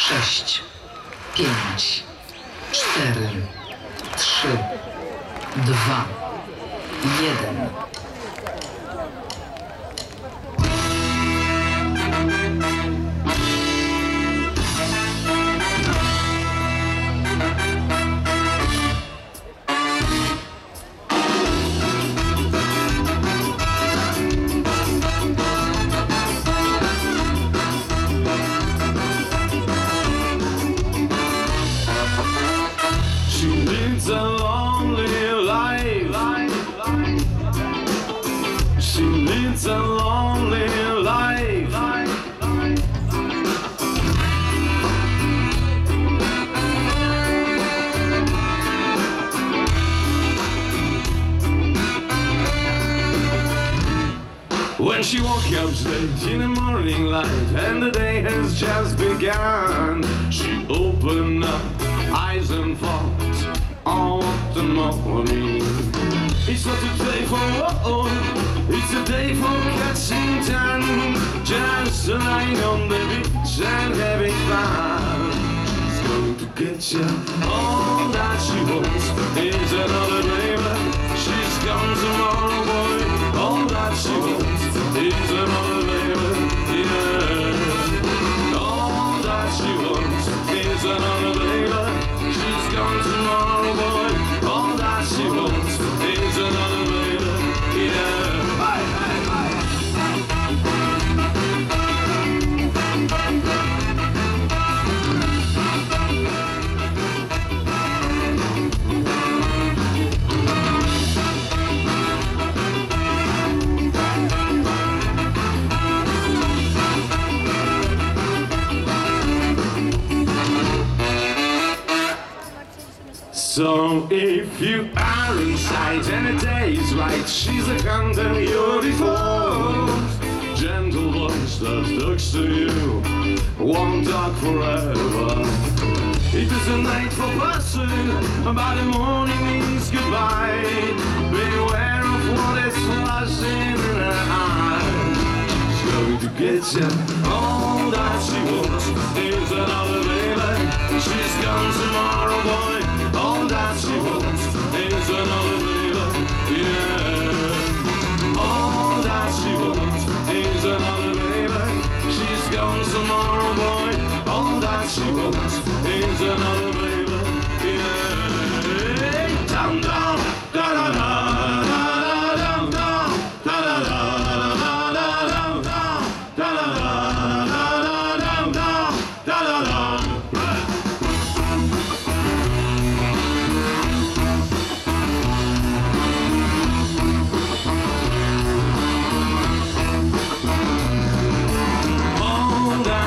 sześć, pięć, cztery, trzy, dwa, jeden. Leads a lonely life. She leads a lonely life. When she woke up late in the morning light and the day has just begun, she opened morning. It's not a day for oh, it's a day for catching time, just lying on the beach and having fun. She's going to get you all that she wants. Is another neighbor. She's gone tomorrow, boy. All that she wants All So if you are in sight and day is right, she's a hunter you're default. Gentle voice that talks to you, won't talk forever. It is a night for person, but the morning means goodbye. Beware of what is flashing in her eyes. She's going to get you all that she wants is another mooi, omdat ze komt in zijn armen. Yeah. Dan, dan, da, da, da. da da da